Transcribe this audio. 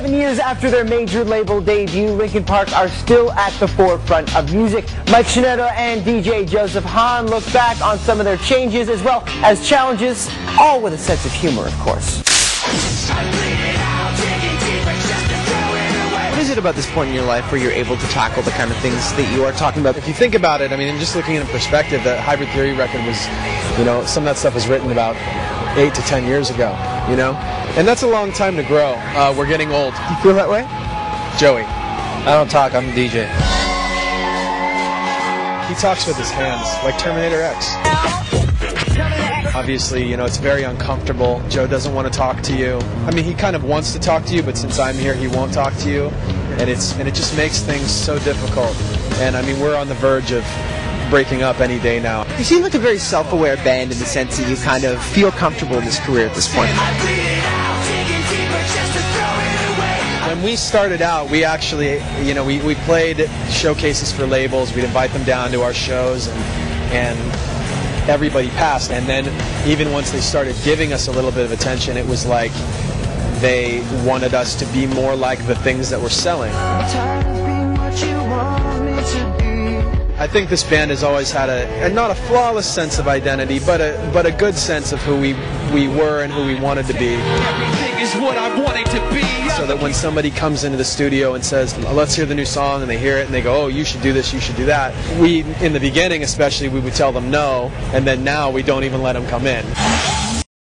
Seven years after their major label debut, Linkin Park are still at the forefront of music. Mike Shinoda and DJ Joseph Hahn look back on some of their changes as well as challenges, all with a sense of humor, of course. What is it about this point in your life where you're able to tackle the kind of things that you are talking about? If you think about it, I mean, just looking in perspective, that Hybrid Theory record was, you know, some of that stuff was written about eight to ten years ago, you know? And that's a long time to grow. Uh, we're getting old. You feel that way? Joey. I don't talk, I'm a DJ. He talks with his hands, like Terminator X. Obviously, you know, it's very uncomfortable. Joe doesn't want to talk to you. I mean, he kind of wants to talk to you, but since I'm here, he won't talk to you. And it's and it just makes things so difficult. And I mean, we're on the verge of breaking up any day now. You seem like a very self-aware band in the sense that you kind of feel comfortable in this career at this point. When we started out, we actually, you know, we, we played showcases for labels. We'd invite them down to our shows, and, and everybody passed. And then even once they started giving us a little bit of attention, it was like they wanted us to be more like the things that we're selling. I think this band has always had a, not a flawless sense of identity, but a but a good sense of who we we were and who we wanted to be. Everything is what I wanted to be. So that when somebody comes into the studio and says, "Let's hear the new song," and they hear it and they go, "Oh, you should do this, you should do that," we in the beginning, especially, we would tell them no, and then now we don't even let them come in.